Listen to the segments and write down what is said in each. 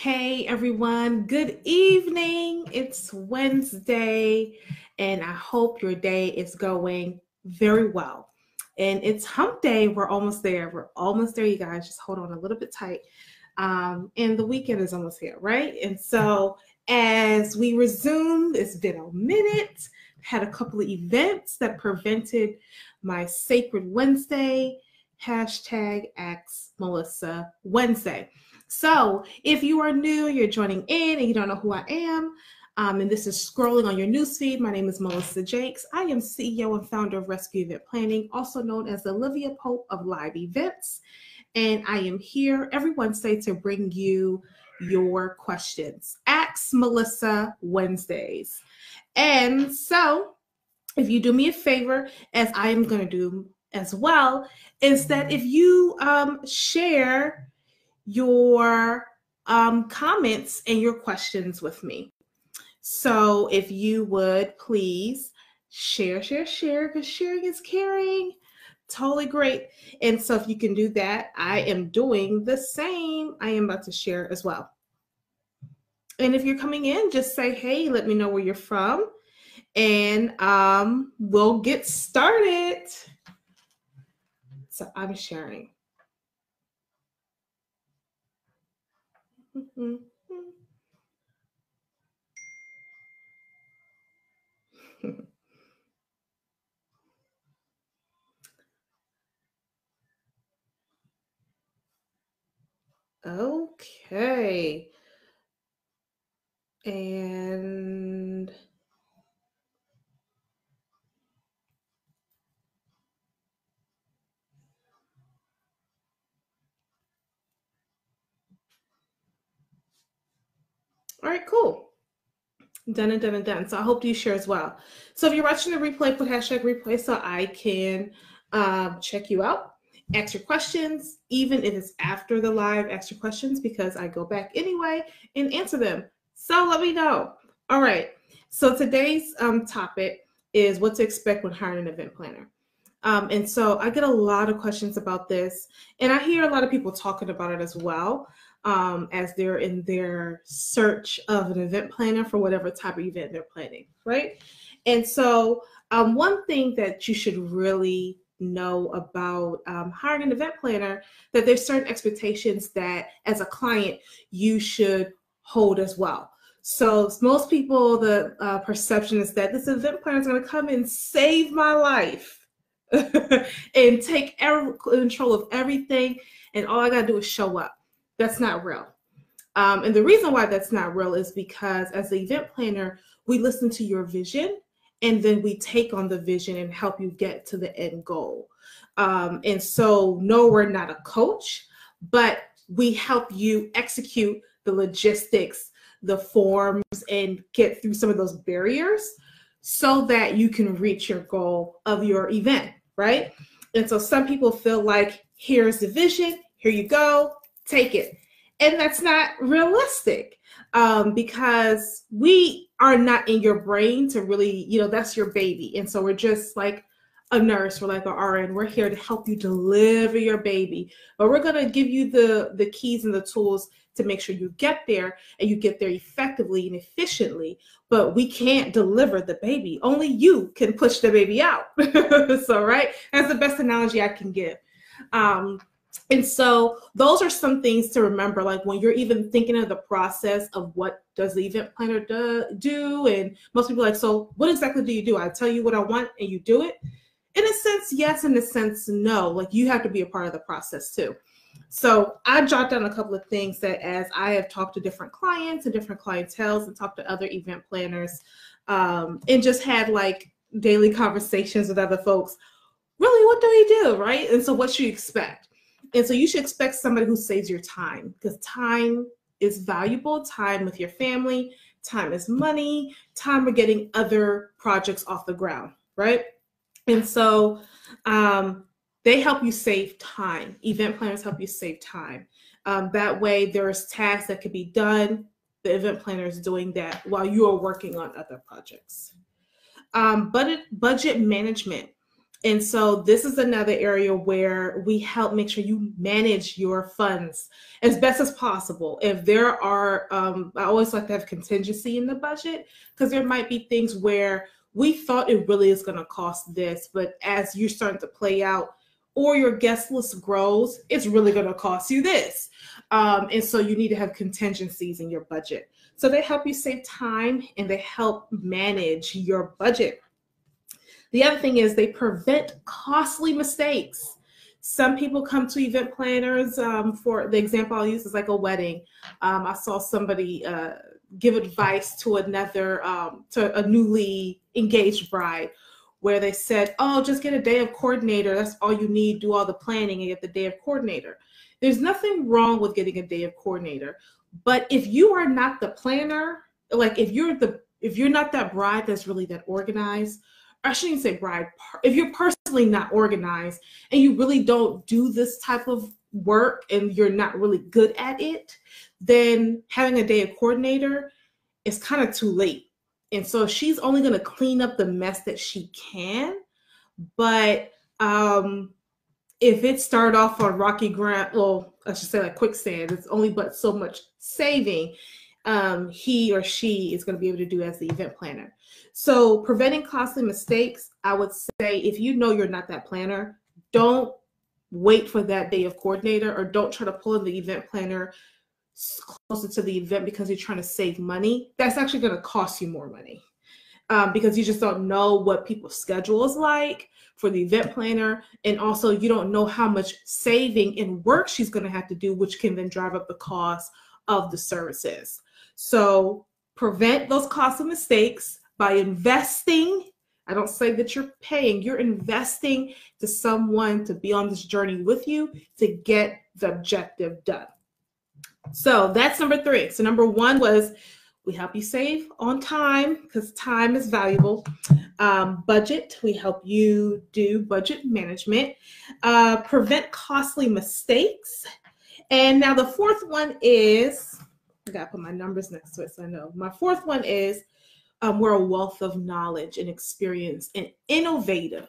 Hey everyone, good evening. It's Wednesday, and I hope your day is going very well. And it's hump day. We're almost there. We're almost there, you guys. Just hold on a little bit tight. Um, and the weekend is almost here, right? And so as we resume, it's been a minute, had a couple of events that prevented my Sacred Wednesday, hashtag Ask Melissa Wednesday. So if you are new, you're joining in and you don't know who I am, um, and this is scrolling on your newsfeed, my name is Melissa Jakes. I am CEO and founder of Rescue Event Planning, also known as Olivia Pope of Live Events. And I am here every Wednesday to bring you your questions. Ask Melissa Wednesdays. And so, if you do me a favor, as I am going to do as well, is that if you um, share your um, comments and your questions with me. So if you would please share, share, share, because sharing is caring. Totally great. And so if you can do that, I am doing the same. I am about to share as well. And if you're coming in, just say, hey, let me know where you're from. And um, we'll get started. So I'm sharing. okay. And All right, cool. Done and done and done. So I hope you share as well. So if you're watching the replay, put hashtag replay so I can um, check you out. Ask your questions, even if it's after the live, ask your questions because I go back anyway and answer them. So let me know. All right. So today's um, topic is what to expect when hiring an event planner. Um, and so I get a lot of questions about this, and I hear a lot of people talking about it as well um, as they're in their search of an event planner for whatever type of event they're planning, right? And so, um, one thing that you should really know about um, hiring an event planner that there's certain expectations that as a client you should hold as well. So most people, the uh, perception is that this event planner is going to come and save my life and take every, control of everything, and all I got to do is show up. That's not real. Um, and the reason why that's not real is because as the event planner, we listen to your vision and then we take on the vision and help you get to the end goal. Um, and so, no, we're not a coach, but we help you execute the logistics, the forms, and get through some of those barriers so that you can reach your goal of your event, right? And so, some people feel like here's the vision, here you go, take it. And that's not realistic um, because we are not in your brain to really, you know, that's your baby. And so we're just like a nurse, we're like an RN, we're here to help you deliver your baby. But we're to give you the, the keys and the tools to make sure you get there and you get there effectively and efficiently. But we can't deliver the baby. Only you can push the baby out. so, right? That's the best analogy I can give. Um, and so those are some things to remember like when you're even thinking of the process of what does the event planner do, do and most people like so what exactly do you do? I tell you what i want and you do it? In a sense yes in a sense no like you have to be a part of the process too. So i jot down a couple of things that as i have talked to different clients and different clientels and talked to other event planners um, and just had like daily conversations with other folks really what do we do right? And so what should you expect and so you should expect somebody who saves your time because time is valuable time with your family, time is money, time for getting other projects off the ground, right? And so um, they help you save time. Event planners help you save time. Um, that way, there's tasks that could be done. The event planner is doing that while you are working on other projects. Um, budget budget management And so this is another area where we help make sure you manage your funds as best as possible. If there are, um, I always like to have contingency in the budget because there might be things where we thought it really is going to cost this, but as you're starting to play out or your guest list grows, it's really going to cost you this. Um, and so you need to have contingencies in your budget. So they help you save time and they help manage your budget. The other thing is they prevent costly mistakes. Some people come to event planners um, for the example I'll use is like a wedding. Um, I saw somebody uh, give advice to another, um, to a newly engaged bride, where they said, Oh, just get a day of coordinator. That's all you need. Do all the planning and get the day of coordinator. There's nothing wrong with getting a day of coordinator. But if you are not the planner, like if you're the if you're not that bride that's really that organized, I shouldn't say bride, if you're personally not organized and you really don't do this type of work and you're not really good at it, then having a day of coordinator is kind of too late. And so she's only going to clean up the mess that she can. But um, if it started off on rocky ground, well, I should say like quicksand, it's only but so much saving um, he or she is going to be able to do as the event planner. So, preventing costly mistakes, I would say if you know you're not that planner, don't wait for that day of coordinator or don't try to pull in the event planner closer to the event because you're trying to save money. That's actually going to cost you more money um, because you just don't know what people's schedule is like for the event planner. And also, you don't know how much saving and work she's going to have to do, which can then drive up the cost of the services. So, prevent those costly mistakes by investing. I don't say that you're paying, you're investing to someone to be on this journey with you to get the objective done. So that's number three. So, number one was we help you save on time because time is valuable. Um, budget, we help you do budget management, uh, prevent costly mistakes. And now the fourth one is I got to put my numbers next to it so I know. My fourth one is um, we're a wealth of knowledge and experience and innovative.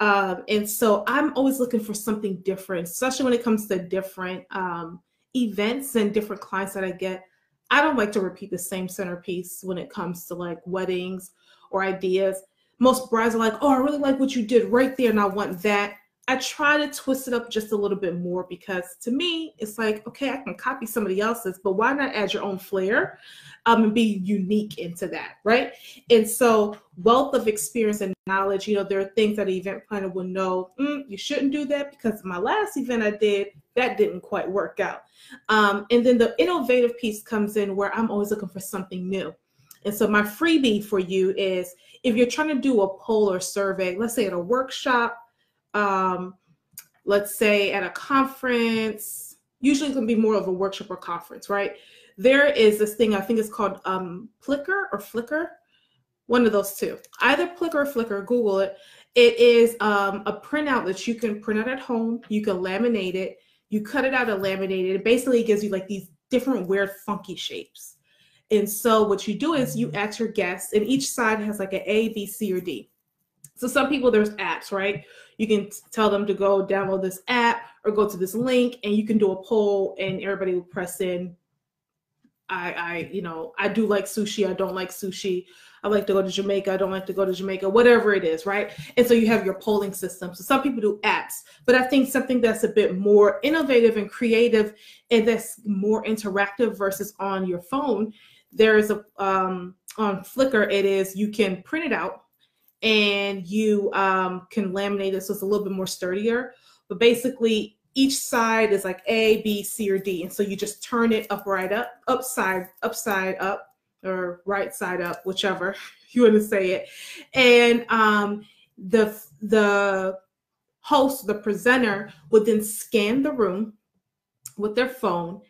Um, and so I'm always looking for something different, especially when it comes to different um, events and different clients that I get. I don't like to repeat the same centerpiece when it comes to like weddings or ideas. Most brides are like, oh, I really like what you did right there, and I want that. I try to twist it up just a little bit more because to me, it's like, okay, I can copy somebody else's, but why not add your own flair um, and be unique into that, right? And so, wealth of experience and knowledge, you know, there are things that an event planner will know, mm, you shouldn't do that because my last event I did, that didn't quite work out. Um, and then the innovative piece comes in where I'm always looking for something new. And so, my freebie for you is if you're trying to do a poll or survey, let's say at a workshop, um, let's say at a conference, usually it's going to be more of a workshop or conference, right? There is this thing, I think it's called um, Plickr or Flickr, one of those two. Either Plickr or Flickr, Google it. It is um, a printout that you can print out at home. You can laminate it. You cut it out and laminate it. It basically gives you like these different weird funky shapes. And so what you do is you ask your guests, and each side has like an A, B, C, or D. So some people there's apps, right? You can tell them to go download this app or go to this link and you can do a poll and everybody will press in. I I you know, I do like sushi, I don't like sushi. I like to go to Jamaica, I don't like to go to Jamaica, whatever it is, right? And so you have your polling system. So some people do apps, but I think something that's a bit more innovative and creative and that's more interactive versus on your phone. There is a um on Flickr, it is you can print it out and you um, can laminate it so it's a little bit more sturdier. But basically, each side is like A, B, C, or D, and so you just turn it up, right up, upside, upside up, or right side up, whichever you want to say it. And um, the the host, the presenter, would then scan the room with their phone,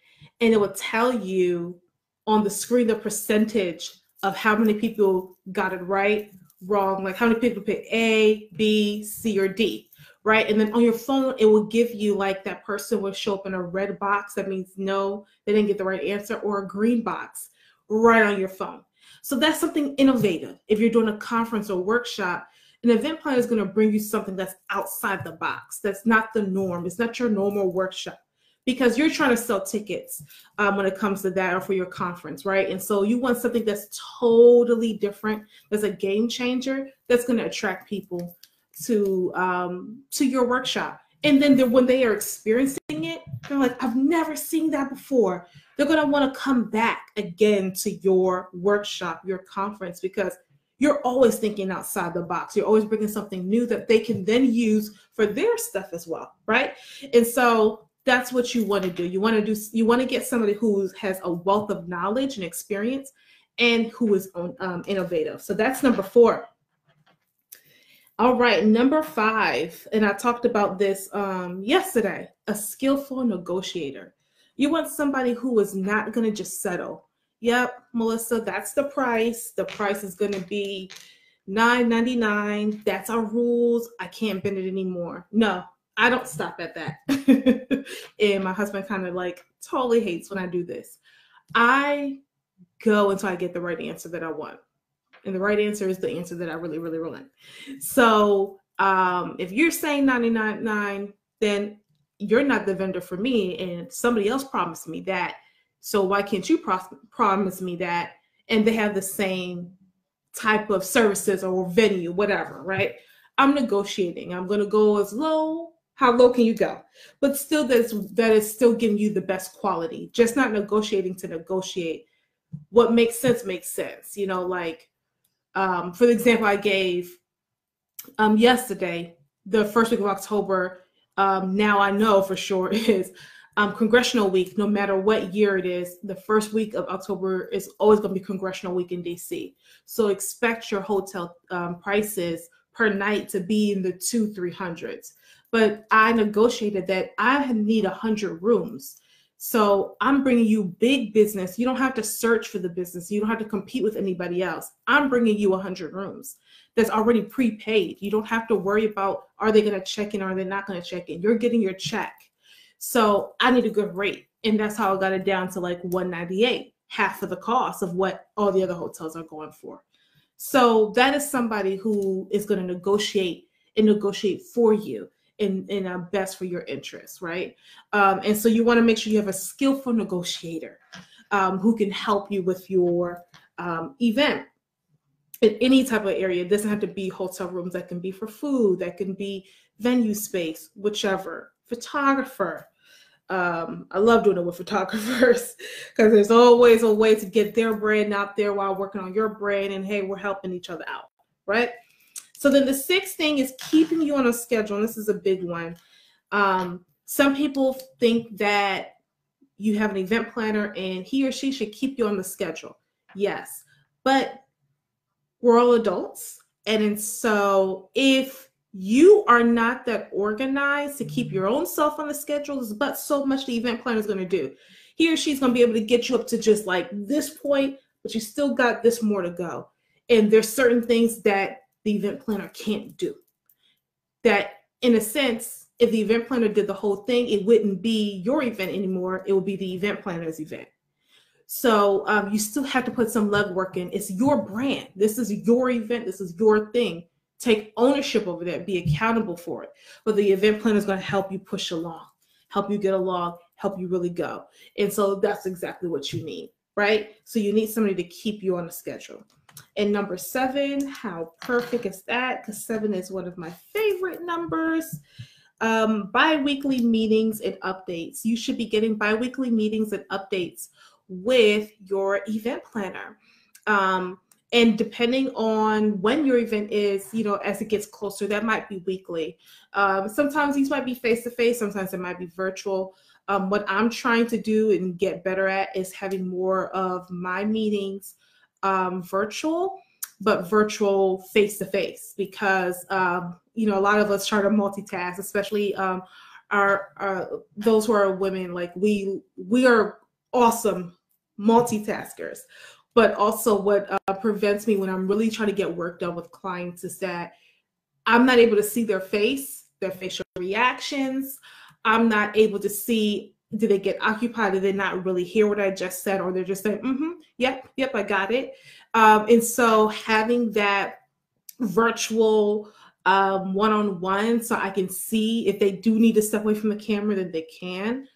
and it would tell you on the screen the percentage of how many people got it right wrong, like how many people pick A, B, C, or D, right? And then on your phone, it will give you like that person will show up in a red box. That means no, they didn't get the right answer, or a green box right on your phone. So that's something innovative. If you're doing a conference or workshop, An event planner is going to bring you something that's outside the box, that's not the norm. It's not your normal workshop because you're trying to sell tickets um, when it comes to that or for your conference, right? And so you want something that's totally different, that's a game changer, that's going to attract people to um, to your workshop. And then when they are experiencing it, they're like, I've never seen that before. They're going to want to come back again to your workshop, your conference, because you're always thinking outside the box. You're always bringing something new that they can then use for their stuff as well, right? And so that's what you want to do. You want to do. You want to get somebody who has a wealth of knowledge and experience, and who is um, innovative. So that's number four. All right, number five, and I talked about this um, yesterday a skillful negotiator. You want somebody who is not going to just settle. Yep, Melissa, that's the price. The price is going to be $9.99. That's our rules. I can't bend it anymore. No, I don't stop at that. and my husband kind of like totally hates when I do this. I go until I get the right answer that I want and the right answer is the answer that I really, really want. So um, if you're saying 99.9, then you're not the vendor for me, and somebody else promised me that. So why can't you pro- promise me that? And they have the same type of services or venue, whatever, right? I'm negotiating. I'm going to go as low. How low can you go? But still, that's that is still giving you the best quality. Just not negotiating to negotiate. What makes sense makes sense. You know, like um, for the example I gave um, yesterday, the first week of October, um, now I know for sure is um, congressional week. No matter what year it is, the first week of October is always going to be congressional week in DC. So expect your hotel um, prices per night to be in the two, three hundreds. But I negotiated that I need a hundred rooms. So I'm bringing you big business. You don't have to search for the business. You don't have to compete with anybody else. I'm bringing you 100 rooms that's already prepaid. You don't have to worry about are they going to check in or are they not going to check in. You're getting your check. So I need a good rate. And that's how I got it down to like 198, half of the cost of what all the other hotels are going for. So that is somebody who is going to negotiate and negotiate for you in in uh, best for your interests, right? Um, and so you want to make sure you have a skillful negotiator um, who can help you with your um, event in any type of area. It doesn't have to be hotel rooms. That can be for food. That can be venue space, whichever. Photographer. Um, I love doing it with photographers because there's always a way to get their brand out there while working on your brand. And hey, we're helping each other out, right? So then the sixth thing is keeping you on a schedule. And this is a big one. Um, some people think that you have an event planner and he or she should keep you on the schedule. Yes, but we're all adults. And so if you are not that organized to keep your own self on the schedule, there's but so much the event planner is going to do. He or she's going to be able to get you up to just like this point, but you still got this more to go. And there's certain things that the event planner can't do. That, in a sense, if the event planner did the whole thing, it wouldn't be your event anymore. It would be the event planner's event. So um, you still have to put some legwork in. It's your brand. This is your event. This is your thing. Take ownership over that. Be accountable for it. But the event planner is going to help you push along, help you get along, help you really go. And so that's exactly what you need, right? So you need somebody to keep you on a schedule. And number seven, how perfect is that? Because seven is one of my favorite numbers. Um, bi weekly meetings and updates. You should be getting bi weekly meetings and updates with your event planner. Um, and depending on when your event is, you know, as it gets closer, that might be weekly. Um, sometimes these might be face to face, sometimes it might be virtual. Um, what I'm trying to do and get better at is having more of my meetings um, virtual, but virtual face to face because um, you know a lot of us try to multitask, especially um, our, our those who are women. Like we we are awesome multitaskers, but also what uh, prevents me when I'm really trying to get work done with clients is that I'm not able to see their face, their facial reactions. I'm not able to see did they get occupied? Do they not really hear what I just said? Or they're just saying, mm-hmm, yep, yep, I got it. Um, and so having that virtual um, one-on-one so I can see if they do need to step away from the camera, then they can.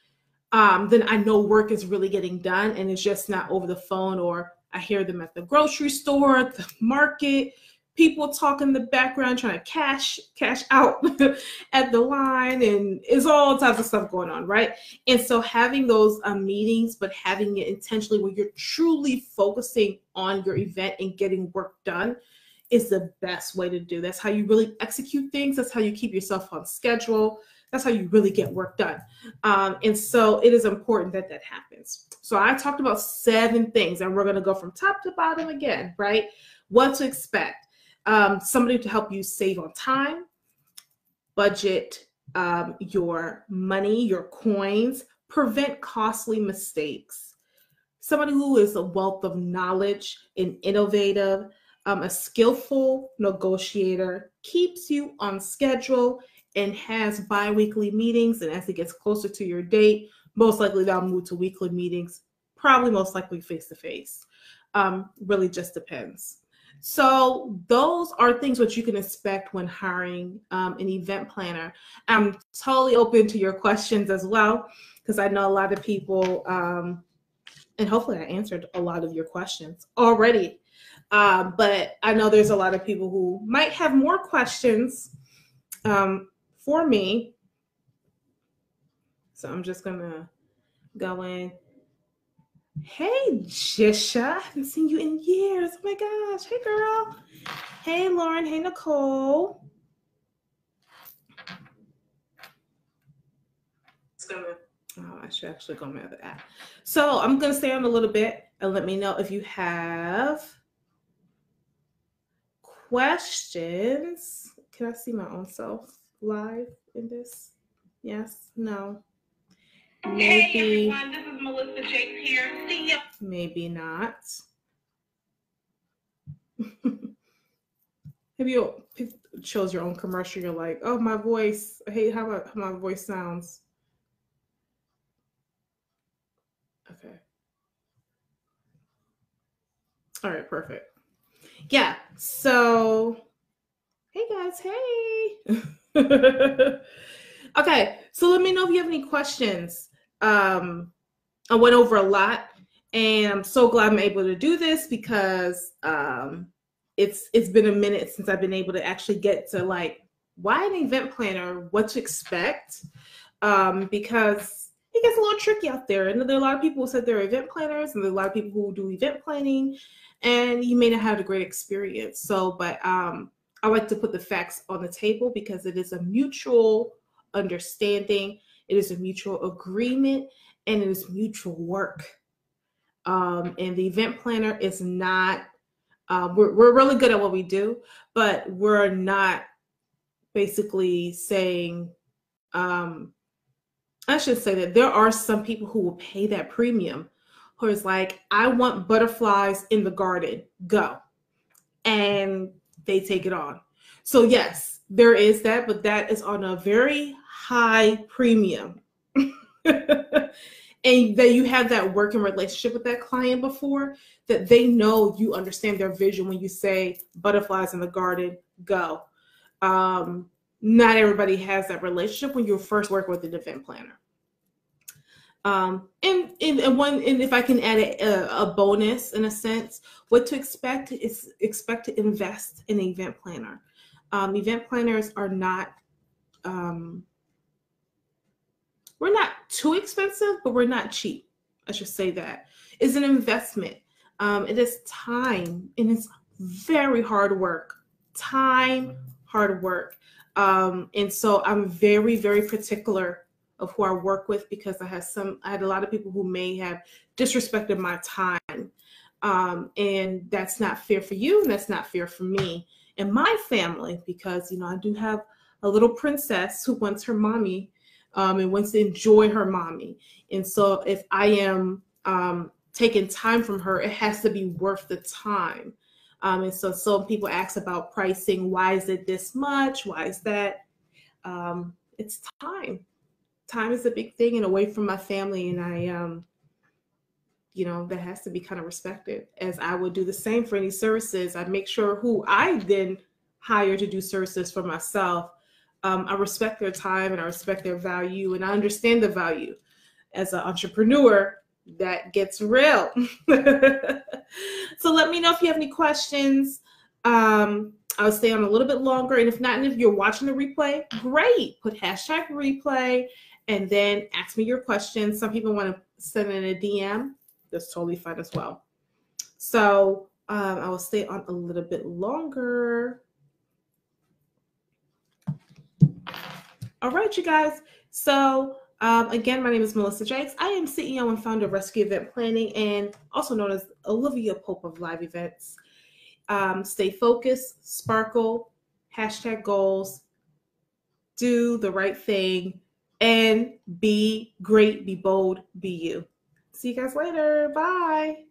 Um, then I know work is really getting done and it's just not over the phone or I hear them at the grocery store, the market, people talk in the background trying to cash cash out at the line and it's all types of stuff going on right? And so having those um, meetings but having it intentionally where you're truly focusing on your event and getting work done is the best way to do. That's how you really execute things. That's how you keep yourself on schedule. That's how you really get work done. Um, and so it is important that that happens. So i talked about seven things and we're going to go from top to bottom again right? What to expect um, somebody to help you save on time, budget um, your money, your coins, prevent costly mistakes. Somebody who is a wealth of knowledge and innovative, um, a skillful negotiator, keeps you on schedule and has bi-weekly meetings. And as it gets closer to your date, most likely they'll move to weekly meetings, probably most likely face-to-face. Um, really just depends. So those are things what you can expect when hiring um, an event planner. I'm totally open to your questions as well because I know a lot of people, um, and hopefully I answered a lot of your questions already. Um, but I know there's a lot of people who might have more questions um, for me. So I'm just gonna go in Hey, Jisha. I haven't seen you in years. Oh my gosh. Hey, girl. Hey, Lauren. Hey, Nicole. Oh, I should actually go on my other app. So I'm going to stay on a little bit and let me know if you have questions. Can I see my own self live in this? Yes? No? Maybe. Hey everyone, this is Melissa Jakes here. See ya. Maybe not. Have you chose your own commercial? You're like, oh, my voice. I hate how my voice sounds. Okay. All right, perfect. Yeah. So, hey guys, hey. okay, so let me know if you have any questions um, I went over a lot, and I'm so glad I'm able to do this because um, it's it's been a minute since I've been able to actually get to like why an event planner, what to expect, um, because it gets a little tricky out there. And there are a lot of people who said they're event planners, and there are a lot of people who do event planning, and you may not have a great experience. So, but um, I like to put the facts on the table because it is a mutual understanding it is a mutual agreement and it is mutual work. Um, and the event planner is not, uh, we're, we're really good at what we do, but we're not basically saying, um, I should say that there are some people who will pay that premium who is like, I want butterflies in the garden, go. And they take it on. So, yes, there is that, but that is on a very high premium and that you have that working relationship with that client before that they know you understand their vision when you say butterflies in the garden go. Um, not everybody has that relationship when you first work with an event planner. Um, and, and, and one and if i can add a, a bonus in a sense what to expect is expect to invest in an event planner. Um, event planners are not um, we're not too expensive, but we're not cheap. I should say that. It's an investment. Um, it is time and it's very hard work. Time, hard work. Um, and so I'm very, very particular of who I work with because I had some I had a lot of people who may have disrespected my time. Um, and that's not fair for you, and that's not fair for me and my family because you know I do have a little princess who wants her mommy um, and wants to enjoy her mommy. And so if I am um, taking time from her, it has to be worth the time. Um, and so some people ask about pricing. Why is it this much? Why is that? Um, it's time. Time is a big thing and away from my family. And I, um, you know, that has to be kind of respected as I would do the same for any services. I make sure who I then hire to do services for myself, um, I respect their time and I respect their value and I understand the value. As an entrepreneur, that gets real. so let me know if you have any questions. Um, I'll stay on a little bit longer. And if not, and if you're watching the replay, great. Put hashtag replay and then ask me your questions. Some people want to send in a DM. That's totally fine as well. So um, I will stay on a little bit longer. All right, you guys. So um, again, my name is Melissa Jakes. I am CEO and founder of Rescue Event Planning and also known as Olivia Pope of Live Events. Um, stay focused, sparkle, hashtag goals, do the right thing, and be great, be bold, be you. See you guys later. Bye.